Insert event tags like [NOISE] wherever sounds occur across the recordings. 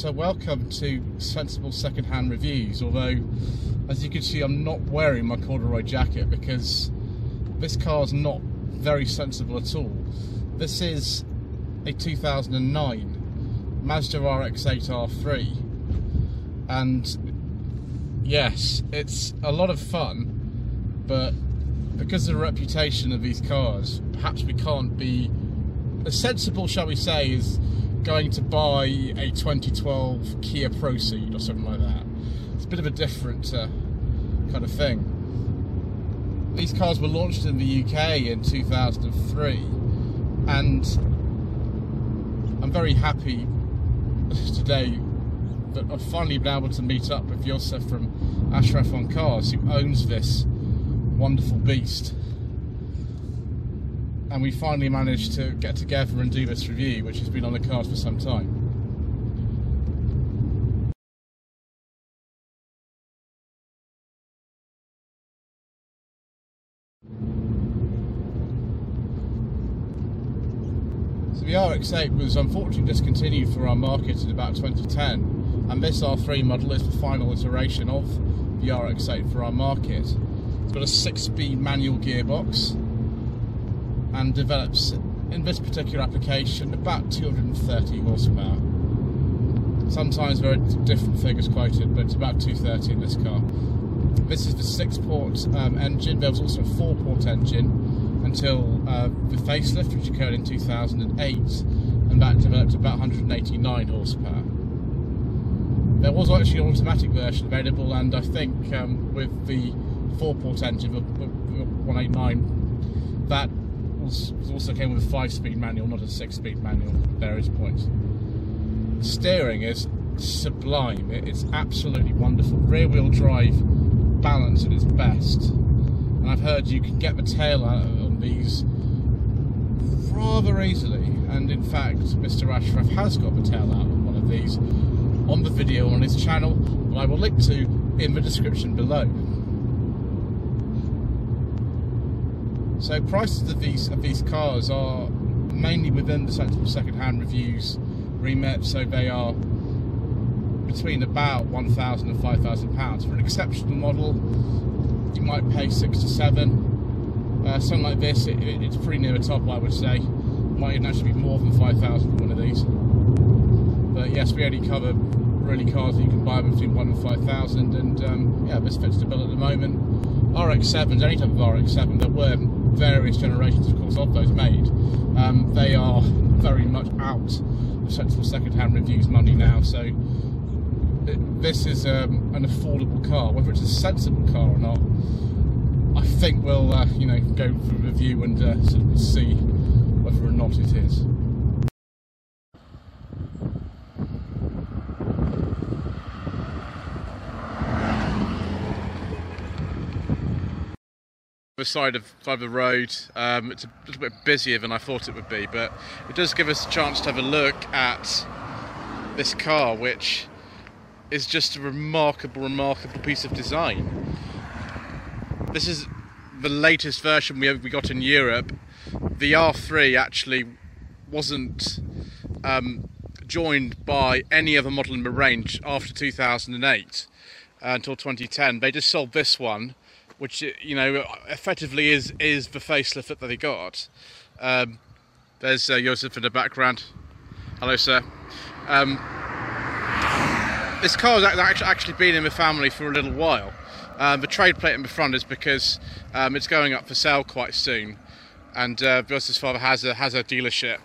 so welcome to Sensible Secondhand Reviews, although as you can see I'm not wearing my corduroy jacket because this car is not very sensible at all. This is a 2009 Mazda RX-8 R3 and yes, it's a lot of fun but because of the reputation of these cars, perhaps we can't be as sensible, shall we say, as going to buy a 2012 Kia Proceed or something like that. It's a bit of a different uh, kind of thing. These cars were launched in the UK in 2003 and I'm very happy [LAUGHS] today that I've finally been able to meet up with Yousuf from Ashraf on Cars who owns this wonderful beast and we finally managed to get together and do this review, which has been on the cards for some time. So the RX-8 was unfortunately discontinued for our market in about 2010, and this R3 model is the final iteration of the RX-8 for our market. It's got a six-speed manual gearbox, and develops in this particular application about 230 horsepower. Sometimes there are different figures quoted, but it's about 230 in this car. This is the six-port um, engine. There was also a four-port engine until uh, the facelift, which occurred in 2008, and that developed about 189 horsepower. There was actually an automatic version available, and I think um, with the four-port engine, the 189, that also came with a five-speed manual, not a six-speed manual at various points. The steering is sublime. It's absolutely wonderful. Rear-wheel drive balance at its best. And I've heard you can get the tail out on these rather easily. And in fact, Mr. Ashraf has got the tail out on one of these on the video on his channel, and I will link to in the description below. So prices of these of these cars are mainly within the sensible second-hand reviews remit, so they are between about one thousand and five thousand pounds for an exceptional model. You might pay six to seven. Uh, something like this, it, it, it's pretty near the top, I would say. Might even actually be more than five thousand for one of these. But yes, we only cover really cars that you can buy between one and five thousand, and um, yeah, this fits the bill at the moment. RX-7s, any type of RX-7, there were various generations, of course, of those made. Um, they are very much out of sensible second-hand reviews money now, so it, this is um, an affordable car. Whether it's a sensible car or not, I think we'll, uh, you know, go for a review and uh, sort of see whether or not it is. The side of, of the road. Um, it's a little bit busier than I thought it would be, but it does give us a chance to have a look at this car, which is just a remarkable, remarkable piece of design. This is the latest version we, we got in Europe. The R3 actually wasn't um, joined by any other model in the range after 2008 uh, until 2010. They just sold this one which you know effectively is is the facelift that they got. Um, there's uh, Yousuf in the background. Hello, sir. Um, this car has actually been in the family for a little while. Um, the trade plate in the front is because um, it's going up for sale quite soon, and uh, Yousuf's father has a has a dealership,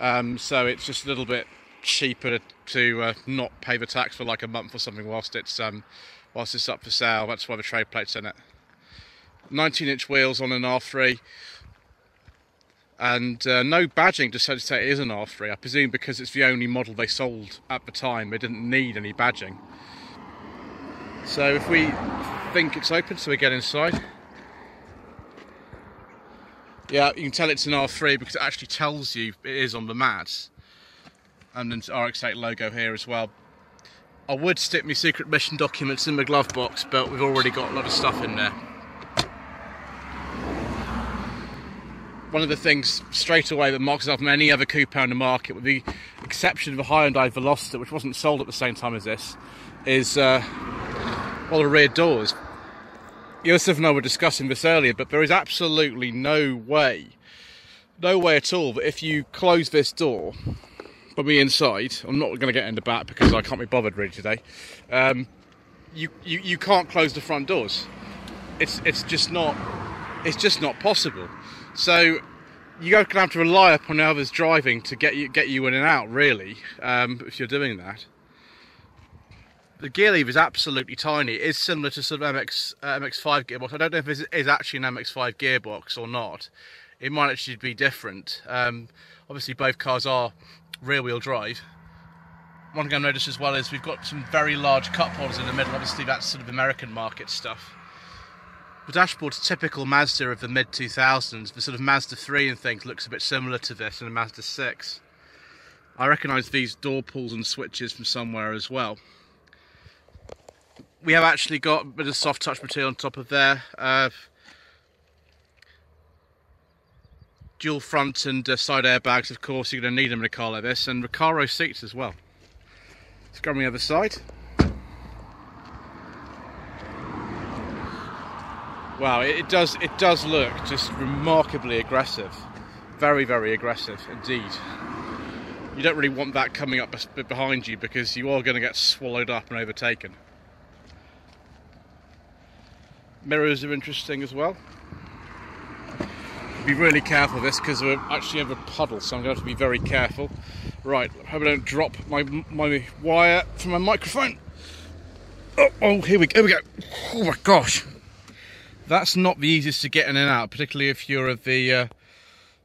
um, so it's just a little bit cheaper to, to uh, not pay the tax for like a month or something whilst it's um, whilst it's up for sale. That's why the trade plate's in it. 19 inch wheels on an R3 and uh, no badging to say it is an R3 I presume because it's the only model they sold at the time they didn't need any badging. So if we think it's open so we get inside. Yeah you can tell it's an R3 because it actually tells you it is on the mats and then RX-8 logo here as well. I would stick my secret mission documents in my glove box but we've already got a lot of stuff in there one of the things straight away that marks it off from any other coupe on the market, with the exception of a Hyundai Veloster, which wasn't sold at the same time as this, is uh, the rear doors. Yousuf and I were discussing this earlier, but there is absolutely no way, no way at all that if you close this door from me inside, I'm not going to get in the back because I can't be bothered really today. Um, you, you you can't close the front doors. It's it's just not it's just not possible. So you're going to have to rely upon others driving to get you get you in and out. Really, um, if you're doing that. The gear lever is absolutely tiny. It is similar to sort of MX uh, MX5 gearbox. I don't know if it is actually an MX5 gearbox or not. It might actually be different. Um, obviously, both cars are rear-wheel drive. One thing I noticed as well is we've got some very large cup holders in the middle. Obviously, that's sort of American market stuff. The dashboard's typical Mazda of the mid 2000s. The sort of Mazda 3 and things looks a bit similar to this in a Mazda 6. I recognise these door pulls and switches from somewhere as well. We have actually got a bit of soft touch material on top of there. Uh, dual front and uh, side airbags, of course, you're going to need them in a car like this, and Recaro seats as well. Let's go on the other side. Wow, it, does it does look just remarkably aggressive. Very, very aggressive indeed. You don't really want that coming up behind you because you are going to get swallowed up and overtaken. Mirrors are interesting as well. Be really careful this because we're actually over a puddle, so I'm going to have to be very careful. Right, hope I don't drop my my wire from my microphone. Oh, oh here we go. Here we go. Oh my gosh that's not the easiest to get in and out, particularly if you're of the uh,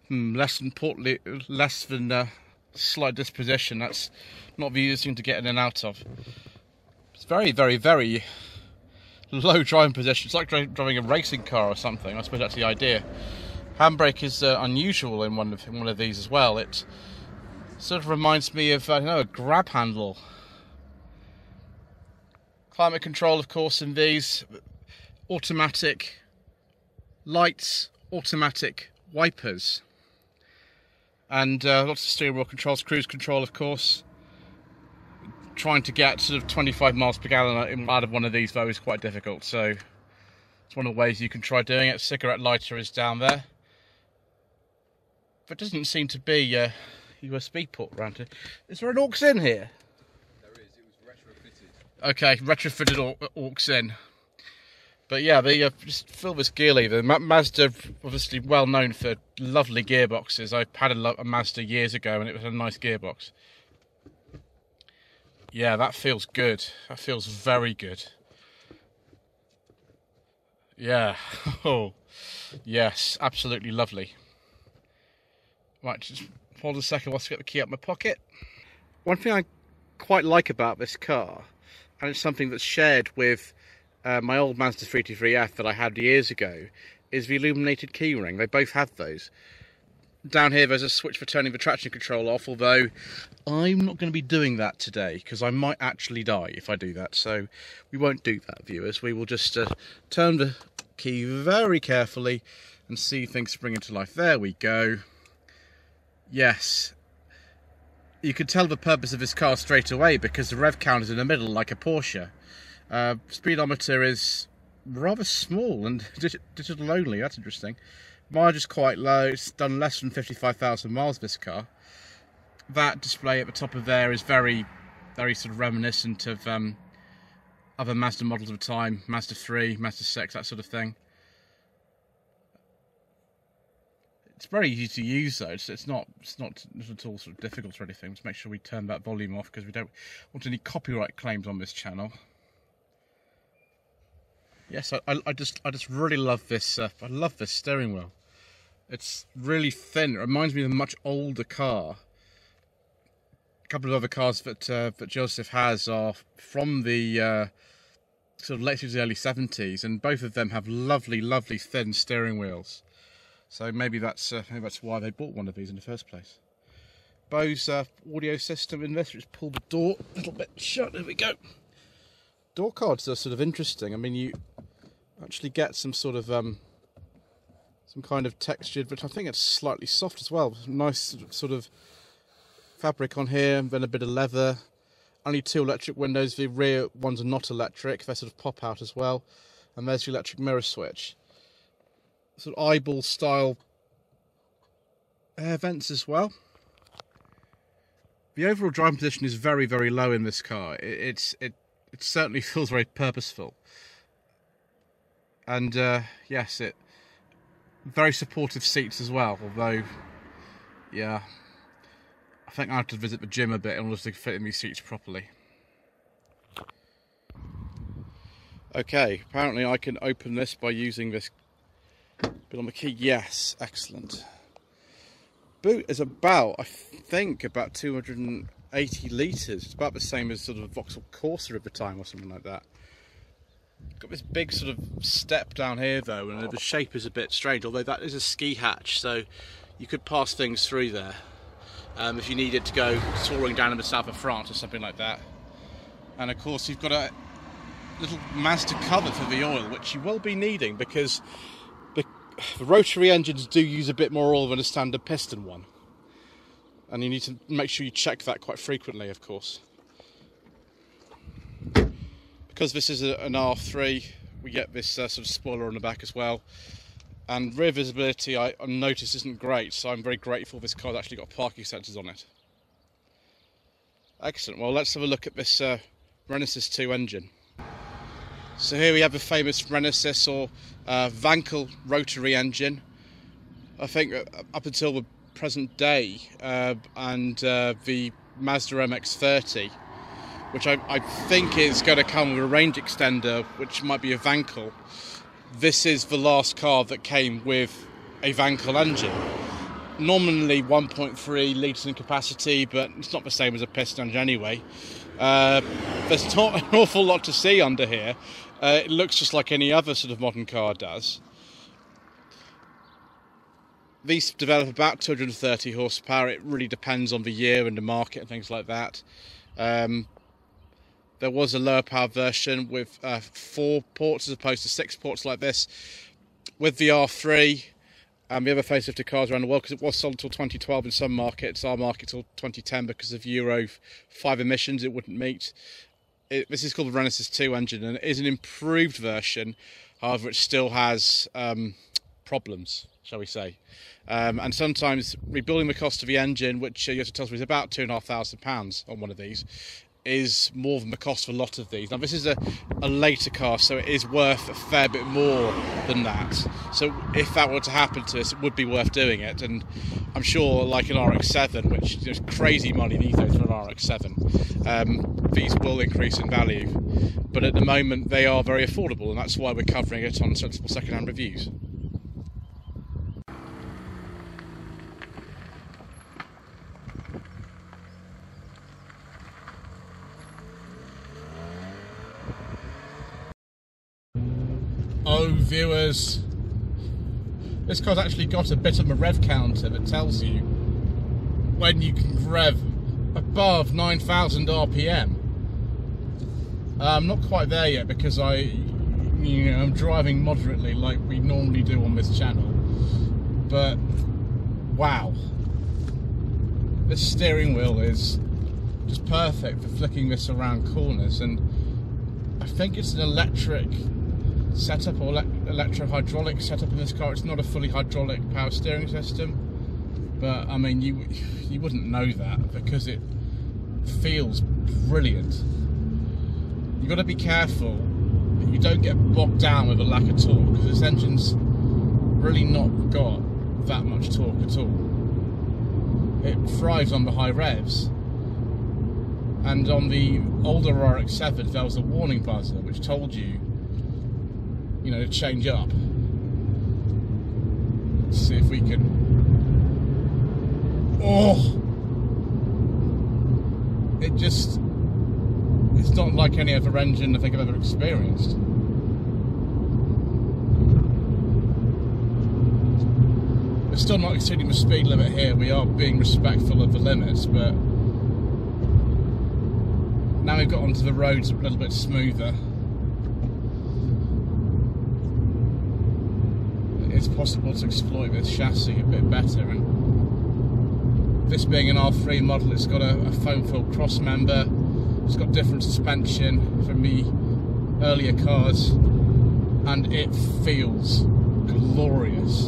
hmm, less than portly, less than uh, slight disposition. That's not the easiest thing to get in and out of. It's very, very, very low driving position. It's like driving a racing car or something. I suppose that's the idea. Handbrake is uh, unusual in one of in one of these as well. It sort of reminds me of I know a grab handle. Climate control, of course, in these automatic lights, automatic wipers, and uh, lots of steering wheel controls, cruise control, of course. Trying to get sort of 25 miles per gallon out of one of these, though, is quite difficult. So it's one of the ways you can try doing it. Cigarette lighter is down there. But doesn't seem to be a USB port around here. Is there an aux in here? There is. It was retrofitted. Okay, retrofitted aux in. But yeah, the uh, just fill this gear lever. Ma Mazda, obviously well known for lovely gearboxes. I had a, a, Mazda years ago, and it was a nice gearbox. Yeah, that feels good. That feels very good. Yeah. [LAUGHS] Oh, yes, absolutely lovely. Right, just hold a second whilst I get the key out of my pocket. One thing I quite like about this car, and it's something that's shared with uh, my old Mazda 323F that I had years ago is the illuminated keyring. They both have those. Down here there's a switch for turning the traction control off, although I'm not going to be doing that today because I might actually die if I do that. So we won't do that, viewers. We will just uh, turn the key very carefully and see things spring into life. There we go. Yes. You can tell the purpose of this car straight away because the rev count is in the middle like a Porsche. Uh, speedometer is rather small and digital only, that's interesting. Mileage is quite low, it's done less than 55,000 miles this car. That display at the top of there is very, very sort of reminiscent of um, other Mazda models of the time, Mazda 3, Mazda 6, that sort of thing. It's very easy to use though. It's, it's not it's not, not at all sort of difficult or anything. Just make sure we turn that volume off because we don't want any copyright claims on this channel. Yes, I, I just I just really love this. Uh, I love this steering wheel. It's really thin. It reminds me of a much older car. A couple of other cars that uh, that Yousuf has are from the uh, sort of late 60s, early 70s, and both of them have lovely, lovely thin steering wheels. So maybe that's uh, maybe that's why they bought one of these in the first place. Bose uh, audio system in this. Just pull the door a little bit shut. There we go door cards are sort of interesting. I mean, you actually get some sort of um, some kind of textured, which I think it's slightly soft as well. Nice sort of fabric on here, and then a bit of leather. Only two electric windows. The rear ones are not electric. They sort of pop out as well. And there's the electric mirror switch. Sort of eyeball style air vents as well. The overall driving position is very, very low in this car. It, it's it it certainly [LAUGHS] feels very purposeful. And uh, yes, it very supportive seats as well. Although, yeah, I think I have to visit the gym a bit in order to fit in these seats properly. Okay, apparently I can open this by using this bit on the key. Yes, excellent. Boot is about, I think, about 280 litres. It's about the same as sort of a Vauxhall Corsa of the time or something like that. Got this big sort of step down here though, and the shape is a bit strange, although that is a ski hatch, so you could pass things through there um, if you needed to go soaring down in the south of France or something like that. And of course, you've got a little master cover for the oil, which you will be needing because the, the rotary engines do use a bit more oil than a standard piston one. And you need to make sure you check that quite frequently, of course because this is an R3 we get this uh, sort of spoiler on the back as well and rear visibility I, I notice isn't great so I'm very grateful this car's actually got parking sensors on it. Excellent, well let's have a look at this uh, Renesis 2 engine. So here we have the famous Renesis or uh, Wankel rotary engine. I think uh, up until the present day uh, and uh, the Mazda MX-30 which I, I think is going to come with a range extender, which might be a Wankel. This is the last car that came with a Wankel engine. Nominally 1.3 litres in capacity, but it's not the same as a piston engine anyway. Uh, there's not an awful lot to see under here. Uh, it looks just like any other sort of modern car does. These develop about 230 horsepower. It really depends on the year and the market and things like that. Um, there was a lower power version with uh, four ports as opposed to six ports like this. With the R3 and the other facelifted cars around the world, because it was sold until 2012 in some markets, our market till 2010 because of Euro 5 emissions, it wouldn't meet. It, this is called the Renesis 2 engine and it is an improved version, however, it still has um, problems, shall we say. Um, and sometimes rebuilding the cost of the engine, which uh, you have to tell me is about two and a half thousand pounds on one of these, is more than the cost of a lot of these. Now this is a, a later car, so it is worth a fair bit more than that. So if that were to happen to us, it would be worth doing it. And I'm sure, like an RX-7, which is crazy money these days for an RX-7, um, these will increase in value. But at the moment, they are very affordable, and that's why we're covering it on Sensible Secondhand Reviews. Oh, viewers, this car's actually got a bit of a rev counter that tells you when you can rev above 9,000 RPM. Uh, I'm not quite there yet because I, you know, I'm driving moderately like we normally do on this channel. But wow, this steering wheel is just perfect for flicking this around corners, and I think it's an electric setup or electro-hydraulic setup in this car. It's not a fully hydraulic power steering system, but I mean, you you wouldn't know that because it feels brilliant. You've got to be careful that you don't get bogged down with a lack of torque because this engine's really not got that much torque at all. It thrives on the high revs. And on the older RX-7, there was a warning buzzer which told you you know, change up. Let's see if we can. Oh! It just. It's not like any other engine I think I've ever experienced. We're still not exceeding the speed limit here. We are being respectful of the limits, but now we've got onto the roads a little bit smoother. it's possible to exploit this chassis a bit better. And this being an R3 model, it's got a, a foam-filled cross member. It's got different suspension from the earlier cars, and it feels glorious.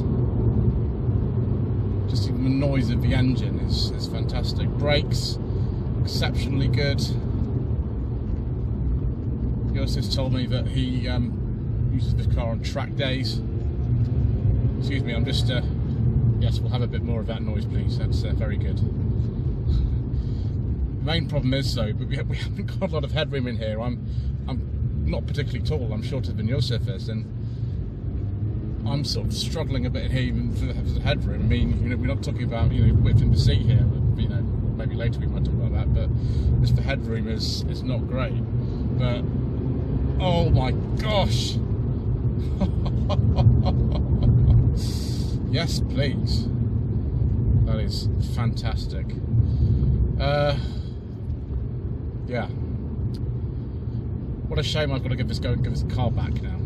Just even the noise of the engine is, is fantastic. Brakes, exceptionally good. He also told me that he um, uses this car on track days. Excuse me, I'm just. Uh, yes, we'll have a bit more of that noise, please. That's uh, very good. the main problem is, though, but we, we haven't got a lot of headroom in here. I'm, I'm not particularly tall. I'm shorter than Yousuf is, and I'm sort of struggling a bit here even for the, headroom. I mean, you know, we're not talking about you know width the seat here. You know, maybe later we might talk about that, but just the headroom is is not great. But oh my gosh! [LAUGHS] yes, please. That is fantastic. Uh, yeah. What a shame I've got to give this go and give this car back now.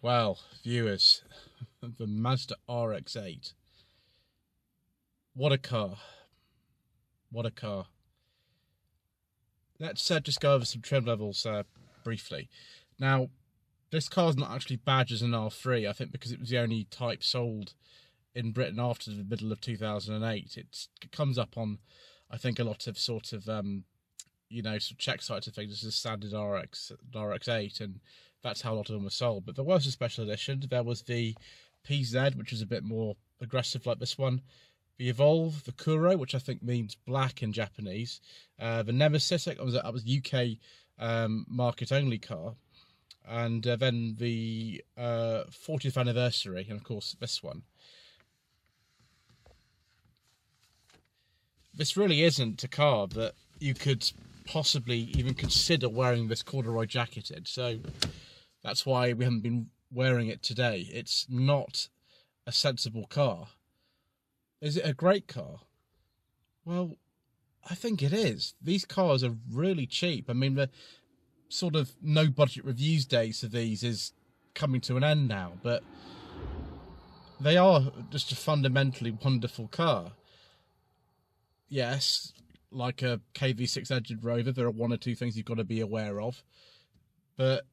Well, viewers, [LAUGHS] the Mazda RX-8. What a car. What a car. Let's uh, just go over some trim levels uh, briefly. Now, this car's not actually badged as an R3, I think because it was the only type sold in Britain after the middle of 2008. It's, it comes up on, I think, a lot of sort of, um, you know, sort of check sites and things. This is a standard RX, RX-8, and that's how a lot of them were sold. But there was a special edition. There was the PZ, which is a bit more aggressive like this one. The Evolve, the Kuro, which I think means black in Japanese. Uh, the Nemesis, that was, was UK um, market only car. And uh, then the uh, 40th anniversary, and of course this one. This really isn't a car that you could possibly even consider wearing this corduroy jacket in. So that's why we haven't been wearing it today. It's not a sensible car. Is it a great car? Well, I think it is. These cars are really cheap. I mean, the sort of no budget reviews days of these is coming to an end now, but they are just a fundamentally wonderful car. Yes, like a KV6 engine Rover, there are one or two things you've got to be aware of, but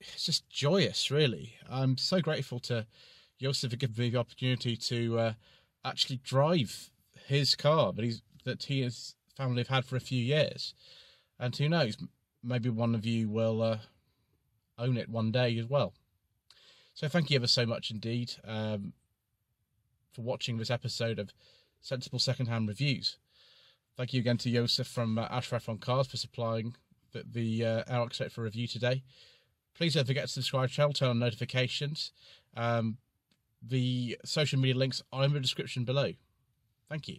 it's just joyous, really. I'm so grateful to Yousuf for giving me the opportunity to uh, actually drive his car that he's that he and his family have had for a few years, and who knows, maybe one of you will uh, own it one day as well. So thank you ever so much indeed um, for watching this episode of Sensible Secondhand Reviews. Thank you again to Yousuf from uh, Ashraf on Cars for supplying the, the uh, RX-8 for review today. Please don't forget to subscribe to channel, turn on notifications. Um, the social media links are in the description below. Thank you.